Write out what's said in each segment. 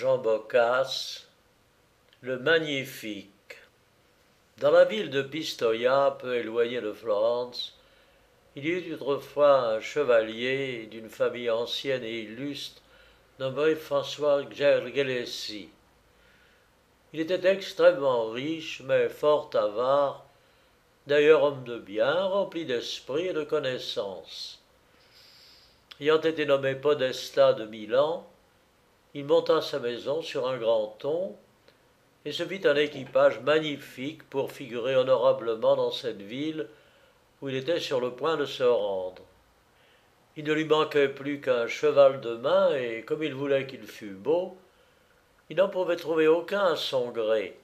Jean Boccace, le Magnifique. Dans la ville de Pistoia, peu éloignée de Florence, il y eut autrefois un chevalier d'une famille ancienne et illustre, nommé François Gergelesi. Il était extrêmement riche, mais fort avare, d'ailleurs homme de bien, rempli d'esprit et de connaissance. Ayant été nommé podestat de Milan, il monta sa maison sur un grand ton et se fit un équipage magnifique pour figurer honorablement dans cette ville où il était sur le point de se rendre. Il ne lui manquait plus qu'un cheval de main, et comme il voulait qu'il fût beau, il n'en pouvait trouver aucun à son gré.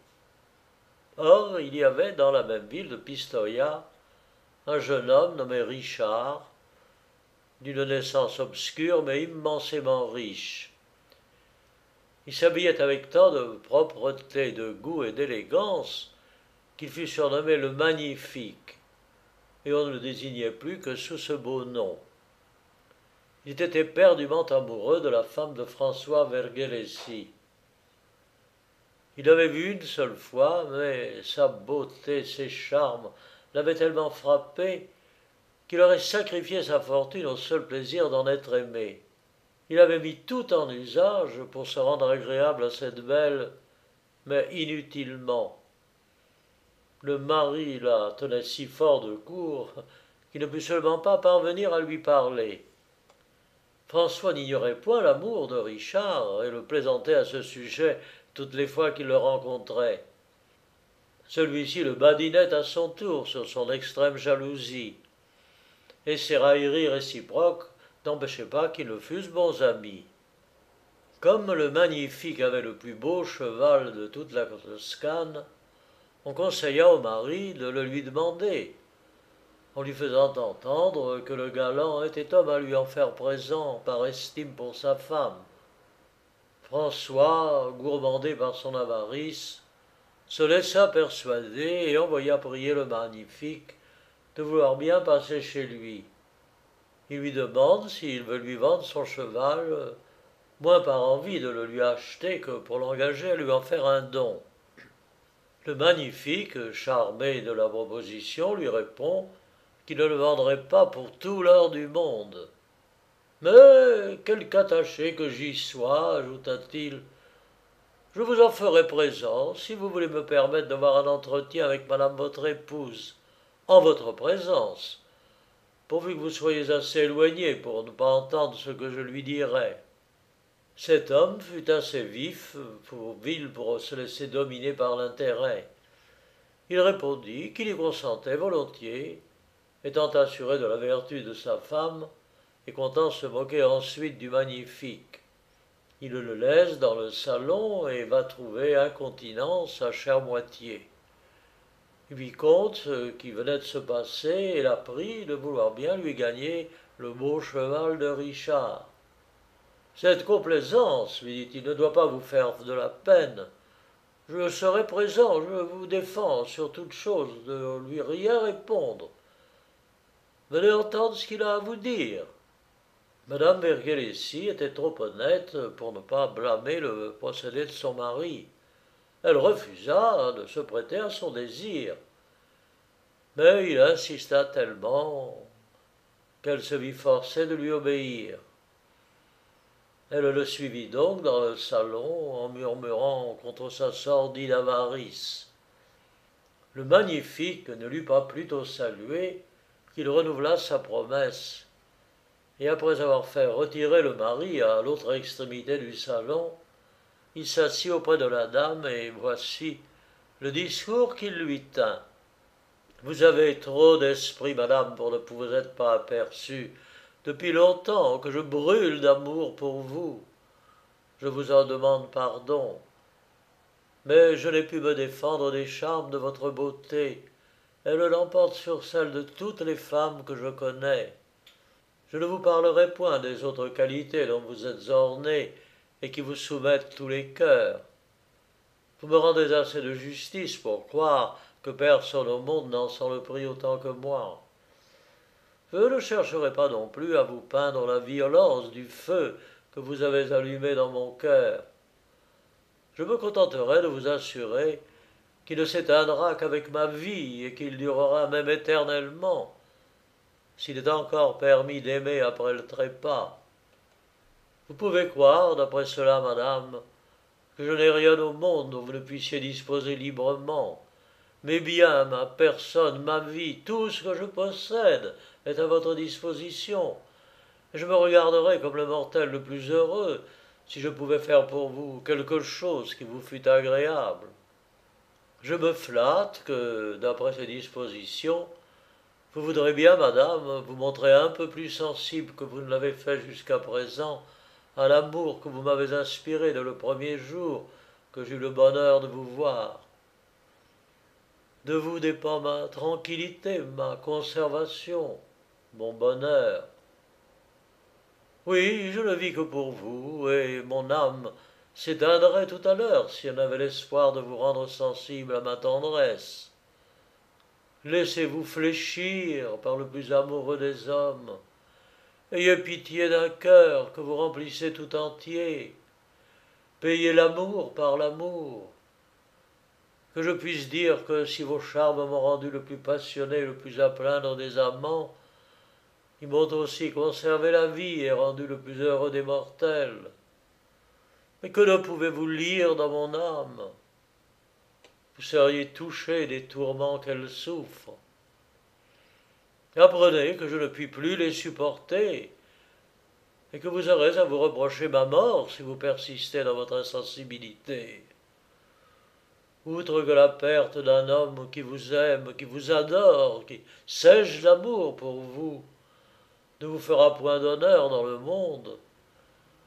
Or, il y avait dans la même ville de Pistoia un jeune homme nommé Richard, d'une naissance obscure mais immensément riche. Il s'habillait avec tant de propreté, de goût et d'élégance qu'il fut surnommé le Magnifique, et on ne le désignait plus que sous ce beau nom. Il était éperdument amoureux de la femme de François Vergelesi. Il l'avait vue une seule fois, mais sa beauté, ses charmes l'avaient tellement frappé qu'il aurait sacrifié sa fortune au seul plaisir d'en être aimé. Il avait mis tout en usage pour se rendre agréable à cette belle, mais inutilement. Le mari la tenait si fort de court qu'il ne put seulement pas parvenir à lui parler. François n'ignorait point l'amour de Richard et le plaisantait à ce sujet toutes les fois qu'il le rencontrait. Celui-ci le badinait à son tour sur son extrême jalousie, et ses railleries réciproques n'empêchait pas qu'ils ne fussent bons amis. Comme le magnifique avait le plus beau cheval de toute la Toscane, on conseilla au mari de le lui demander, en lui faisant entendre que le galant était homme à lui en faire présent par estime pour sa femme. François, gourmandé par son avarice, se laissa persuader et envoya prier le magnifique de vouloir bien passer chez lui. Il lui demande s'il veut lui vendre son cheval, moins par envie de le lui acheter que pour l'engager à lui en faire un don. Le magnifique, charmé de la proposition, lui répond qu'il ne le vendrait pas pour tout l'or du monde. Mais quelque attaché que j'y sois, ajouta-t-il, je vous en ferai présent si vous voulez me permettre d'avoir un entretien avec madame votre épouse, en votre présence pourvu que vous soyez assez éloigné pour ne pas entendre ce que je lui dirai. Cet homme fut assez vif, pour pour se laisser dominer par l'intérêt. Il répondit qu'il y consentait volontiers, étant assuré de la vertu de sa femme, et comptant se moquer ensuite du magnifique. Il le laisse dans le salon et va trouver incontinent sa chère moitié lui conte ce qui venait de se passer et la prie de vouloir bien lui gagner le beau cheval de Richard. Cette complaisance, lui dit-il, ne doit pas vous faire de la peine. Je serai présent, je vous défends sur toute chose de lui rien répondre. Venez entendre ce qu'il a à vous dire. Madame Vergelessi était trop honnête pour ne pas blâmer le procédé de son mari elle refusa de se prêter à son désir. Mais il insista tellement qu'elle se vit forcée de lui obéir. Elle le suivit donc dans le salon en murmurant contre sa sordide avarice. Le magnifique ne l'eut pas plutôt salué qu'il renouvela sa promesse, et après avoir fait retirer le mari à l'autre extrémité du salon, il s'assit auprès de la dame, et voici le discours qu'il lui tint. Vous avez trop d'esprit, madame, pour ne vous être pas aperçue. Depuis longtemps que je brûle d'amour pour vous. Je vous en demande pardon. Mais je n'ai pu me défendre des charmes de votre beauté. Elle l'emporte sur celle de toutes les femmes que je connais. Je ne vous parlerai point des autres qualités dont vous êtes ornée, et qui vous soumettent tous les cœurs. Vous me rendez assez de justice pour croire que personne au monde n'en sent le prix autant que moi. Je ne chercherai pas non plus à vous peindre la violence du feu que vous avez allumé dans mon cœur. je me contenterai de vous assurer qu'il ne s'éteindra qu'avec ma vie et qu'il durera même éternellement, s'il est encore permis d'aimer après le trépas. Vous pouvez croire, d'après cela, madame, que je n'ai rien au monde dont vous ne puissiez disposer librement. Mes biens, ma personne, ma vie, tout ce que je possède est à votre disposition. Je me regarderai comme le mortel le plus heureux si je pouvais faire pour vous quelque chose qui vous fût agréable. Je me flatte que, d'après ces dispositions, vous voudrez bien, madame, vous montrer un peu plus sensible que vous ne l'avez fait jusqu'à présent à l'amour que vous m'avez inspiré dès le premier jour que j'eus le bonheur de vous voir. De vous dépend ma tranquillité, ma conservation, mon bonheur. Oui, je ne vis que pour vous, et mon âme s'éteindrait tout à l'heure si elle avait l'espoir de vous rendre sensible à ma tendresse. Laissez-vous fléchir par le plus amoureux des hommes. Ayez pitié d'un cœur que vous remplissez tout entier. Payez l'amour par l'amour. Que je puisse dire que si vos charmes m'ont rendu le plus passionné, le plus à plaindre des amants, ils m'ont aussi conservé la vie et rendu le plus heureux des mortels. Mais que ne pouvez-vous lire dans mon âme? Vous seriez touché des tourments qu'elle souffre. Apprenez que je ne puis plus les supporter, et que vous aurez à vous reprocher ma mort si vous persistez dans votre insensibilité. Outre que la perte d'un homme qui vous aime, qui vous adore, qui sèche l'amour pour vous, ne vous fera point d'honneur dans le monde,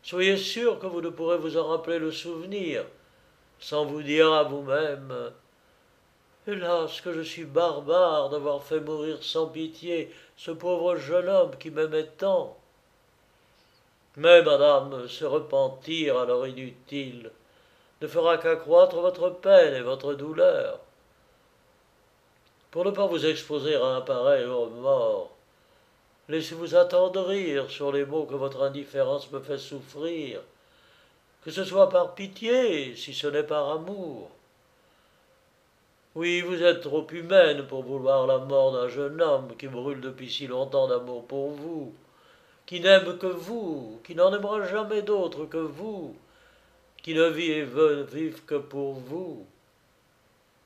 soyez sûr que vous ne pourrez vous en rappeler le souvenir, sans vous dire à vous-même Hélas, que je suis barbare d'avoir fait mourir sans pitié ce pauvre jeune homme qui m'aimait tant. Mais, madame, se repentir alors inutile ne fera qu'accroître votre peine et votre douleur. Pour ne pas vous exposer à un pareil remords, laissez-vous attendrir sur les mots que votre indifférence me fait souffrir, que ce soit par pitié, si ce n'est par amour. Oui, vous êtes trop humaine pour vouloir la mort d'un jeune homme qui brûle depuis si longtemps d'amour pour vous, qui n'aime que vous, qui n'en aimera jamais d'autre que vous, qui ne vit et veut vivre que pour vous.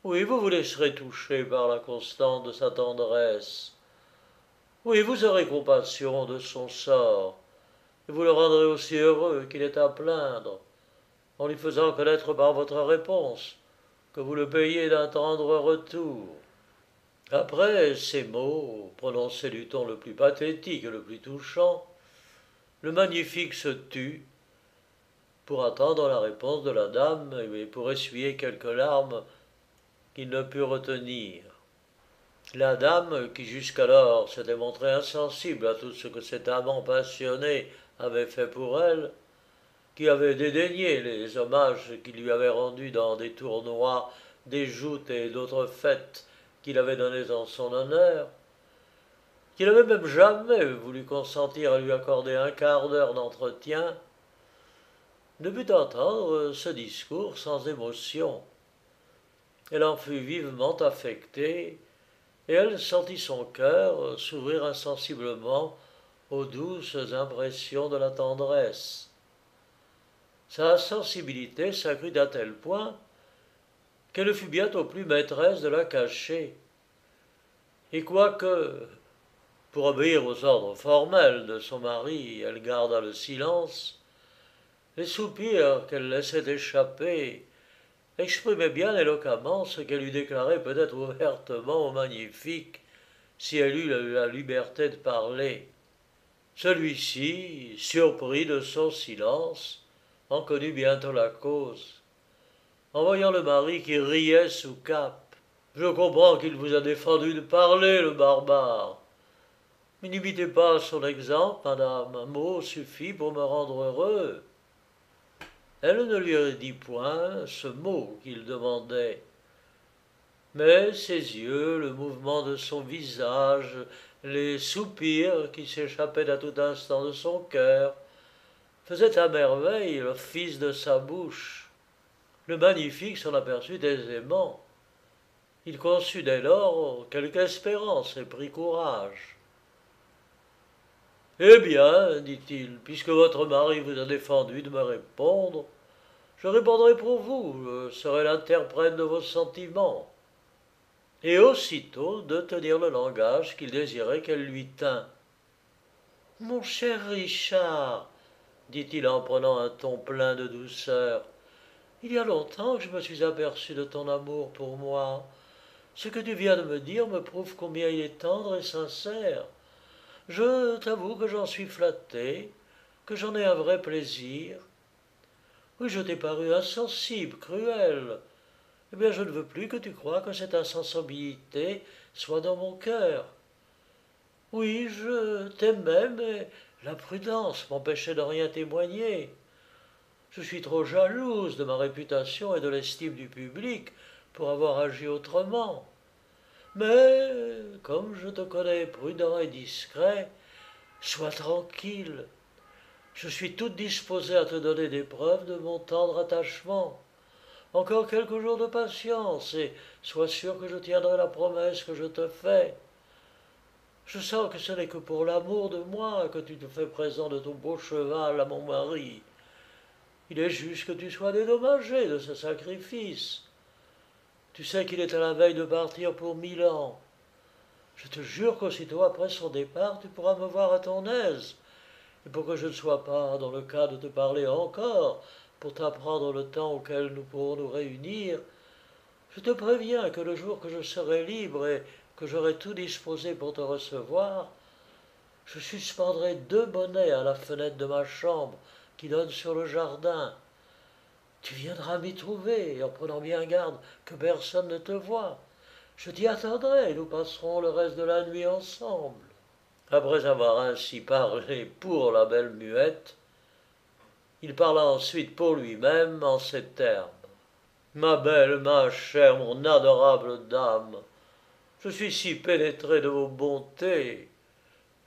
Oui, vous vous laisserez toucher par la constance de sa tendresse. Oui, vous aurez compassion de son sort, et vous le rendrez aussi heureux qu'il est à plaindre, en lui faisant connaître par votre réponse que vous le payez d'un tendre retour. Après ces mots, prononcés du ton le plus pathétique et le plus touchant, le magnifique se tut pour attendre la réponse de la dame et pour essuyer quelques larmes qu'il ne put retenir. La dame, qui jusqu'alors s'était montrée insensible à tout ce que cet amant passionné avait fait pour elle, qui avait dédaigné les hommages qu'il lui avait rendus dans des tournois, des joutes et d'autres fêtes qu'il avait données en son honneur, qu'il n'avait même jamais voulu consentir à lui accorder un quart d'heure d'entretien, ne put entendre ce discours sans émotion. Elle en fut vivement affectée, et elle sentit son cœur s'ouvrir insensiblement aux douces impressions de la tendresse sa sensibilité s'accrut à tel point qu'elle fut bientôt plus maîtresse de la cacher. Et quoique, pour obéir aux ordres formels de son mari, elle garda le silence, les soupirs qu'elle laissait échapper exprimaient bien éloquemment ce qu'elle eût déclaré peut-être ouvertement magnifique si elle eût la liberté de parler. Celui-ci, surpris de son silence, en connut bientôt la cause. En voyant le mari qui riait sous cap, je comprends qu'il vous a défendu de parler, le barbare. Mais n'imitez pas son exemple, madame, un mot suffit pour me rendre heureux. Elle ne lui dit point ce mot qu'il demandait. Mais ses yeux, le mouvement de son visage, les soupirs qui s'échappaient à tout instant de son cœur, faisait à merveille le fils de sa bouche. Le magnifique s'en aperçut aisément. Il conçut dès lors quelque espérance et prit courage. Eh bien, dit-il, puisque votre mari vous a défendu de me répondre, je répondrai pour vous, je serai l'interprète de vos sentiments. Et aussitôt de tenir le langage qu'il désirait qu'elle lui tint. Mon cher Richard, dit-il en prenant un ton plein de douceur, il y a longtemps que je me suis aperçu de ton amour pour moi. Ce que tu viens de me dire me prouve combien il est tendre et sincère. Je t'avoue que j'en suis flatté, que j'en ai un vrai plaisir. Oui, je t'ai paru insensible, cruel. Eh bien, je ne veux plus que tu crois que cette insensibilité soit dans mon cœur. Oui, je t'aimais, mais la prudence m'empêchait de rien témoigner. Je suis trop jalouse de ma réputation et de l'estime du public pour avoir agi autrement. Mais, comme je te connais prudent et discret, sois tranquille. Je suis toute disposée à te donner des preuves de mon tendre attachement. Encore quelques jours de patience, et sois sûr que je tiendrai la promesse que je te fais. Je sens que ce n'est que pour l'amour de moi que tu te fais présent de ton beau cheval à mon mari. Il est juste que tu sois dédommagé de ce sacrifice. Tu sais qu'il est à la veille de partir pour Milan. Je te jure qu'aussitôt après son départ, tu pourras me voir à ton aise. Et pour que je ne sois pas dans le cas de te parler encore, pour t'apprendre le temps auquel nous pourrons nous réunir, je te préviens que le jour que je serai libre et que j'aurai tout disposé pour te recevoir, je suspendrai deux bonnets à la fenêtre de ma chambre qui donne sur le jardin. Tu viendras m'y trouver, en prenant bien garde que personne ne te voie. Je t'y attendrai, et nous passerons le reste de la nuit ensemble. Après avoir ainsi parlé pour la belle muette, il parla ensuite pour lui-même en ces termes. Ma belle, ma chère, mon adorable dame, je suis si pénétré de vos bontés.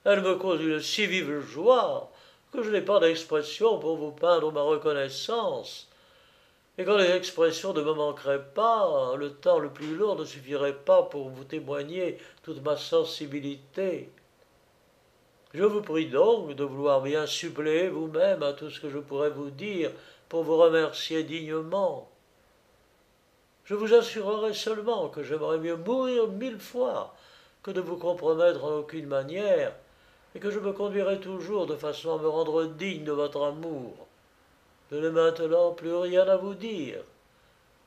Elles me causent une si vive joie que je n'ai pas d'expression pour vous peindre ma reconnaissance. Et quand les expressions ne me manqueraient pas, le temps le plus long ne suffirait pas pour vous témoigner toute ma sensibilité. Je vous prie donc de vouloir bien suppléer vous-même à tout ce que je pourrais vous dire pour vous remercier dignement. Je vous assurerai seulement que j'aimerais mieux mourir mille fois que de vous compromettre en aucune manière, et que je me conduirai toujours de façon à me rendre digne de votre amour. Je n'ai maintenant plus rien à vous dire,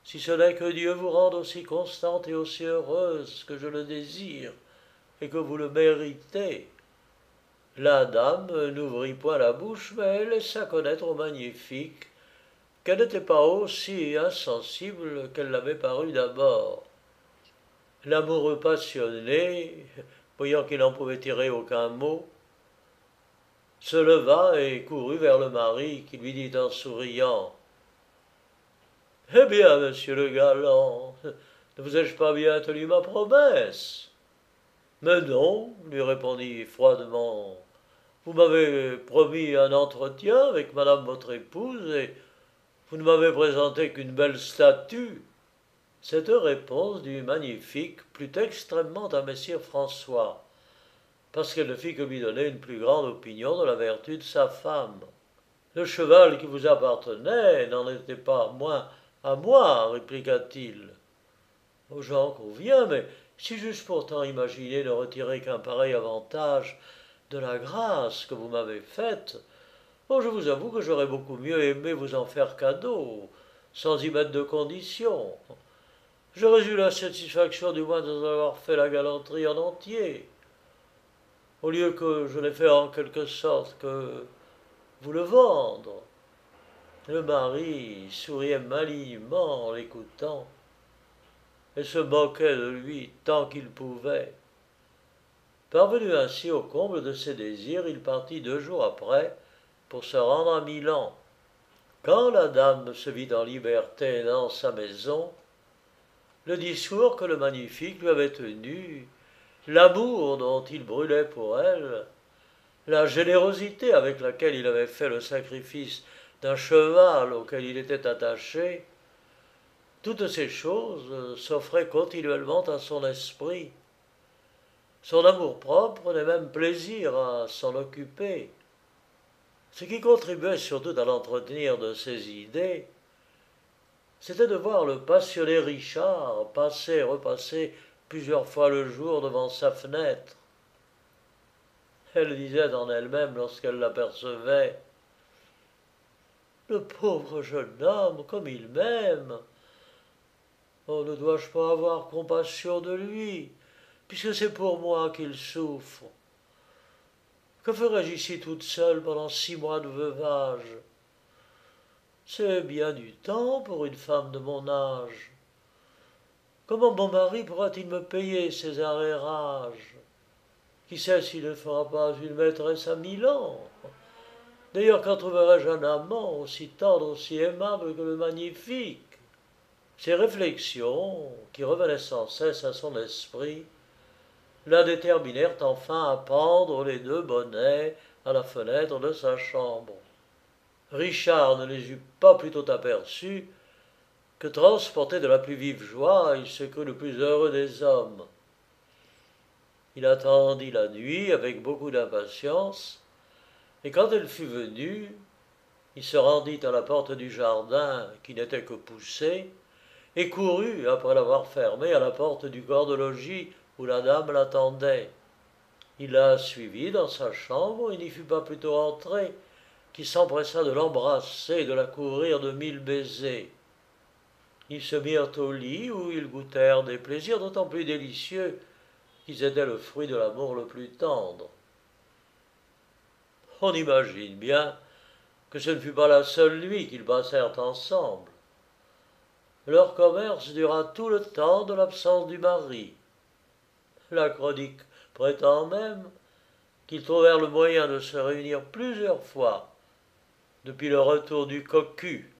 si ce n'est que Dieu vous rende aussi constante et aussi heureuse que je le désire, et que vous le méritez. La dame n'ouvrit point la bouche, mais laissa connaître au magnifique qu'elle n'était pas aussi insensible qu'elle l'avait paru d'abord. L'amoureux passionné, voyant qu'il n'en pouvait tirer aucun mot, se leva et courut vers le mari, qui lui dit en souriant Eh bien, monsieur le galant, ne vous ai-je pas bien tenu ma promesse? Mais non, lui répondit froidement. Vous m'avez promis un entretien avec madame votre épouse et vous ne m'avez présenté qu'une belle statue. Cette réponse du magnifique plut extrêmement à messire François, parce qu'elle ne fit que lui donner une plus grande opinion de la vertu de sa femme. Le cheval qui vous appartenait n'en était pas moins à moi, répliqua-t-il. Oh, j'en conviens, mais si j'eusse pourtant imaginé ne retirer qu'un pareil avantage de la grâce que vous m'avez faite, Oh, je vous avoue que j'aurais beaucoup mieux aimé vous en faire cadeau, sans y mettre de conditions. J'aurais eu la satisfaction du moins de vous avoir fait la galanterie en entier, au lieu que je l'ai fait en quelque sorte que vous le vendre. Le mari souriait malignement en l'écoutant, et se moquait de lui tant qu'il pouvait. Parvenu ainsi au comble de ses désirs, il partit deux jours après, pour se rendre à Milan. Quand la dame se vit en liberté dans sa maison, le discours que le magnifique lui avait tenu, l'amour dont il brûlait pour elle, la générosité avec laquelle il avait fait le sacrifice d'un cheval auquel il était attaché, toutes ces choses s'offraient continuellement à son esprit. Son amour-propre prenait même plaisir à s'en occuper. Ce qui contribuait surtout à l'entretenir de ses idées, c'était de voir le passionné Richard passer et repasser plusieurs fois le jour devant sa fenêtre. Elle disait en elle-même lorsqu'elle l'apercevait Le pauvre jeune homme, comme il m'aime Oh, ne dois-je pas avoir compassion de lui, puisque c'est pour moi qu'il souffre Que ferais-je ici toute seule pendant six mois de veuvage? C'est bien du temps pour une femme de mon âge. Comment mon mari pourra-t-il me payer ces arrérages? Qui sait s'il ne fera pas une maîtresse à Milan D'ailleurs, quand trouverai-je un amant aussi tendre, aussi aimable que le magnifique? Ces réflexions, qui revenaient sans cesse à son esprit, la déterminèrent enfin à pendre les deux bonnets à la fenêtre de sa chambre. Richard ne les eut pas plutôt aperçus que transporté de la plus vive joie, il se crut le plus heureux des hommes. Il attendit la nuit avec beaucoup d'impatience, et quand elle fut venue, il se rendit à la porte du jardin qui n'était que poussée, et courut, après l'avoir fermée, à la porte du corps de logis où la dame l'attendait. Il la suivit dans sa chambre et n'y fut pas plutôt entré, qui s'empressa de l'embrasser et de la couvrir de mille baisers. Ils se mirent au lit où ils goûtèrent des plaisirs d'autant plus délicieux qu'ils étaient le fruit de l'amour le plus tendre. On imagine bien que ce ne fut pas la seule nuit qu'ils passèrent ensemble. Leur commerce dura tout le temps de l'absence du mari. La chronique prétend même qu'ils trouvèrent le moyen de se réunir plusieurs fois depuis le retour du cocu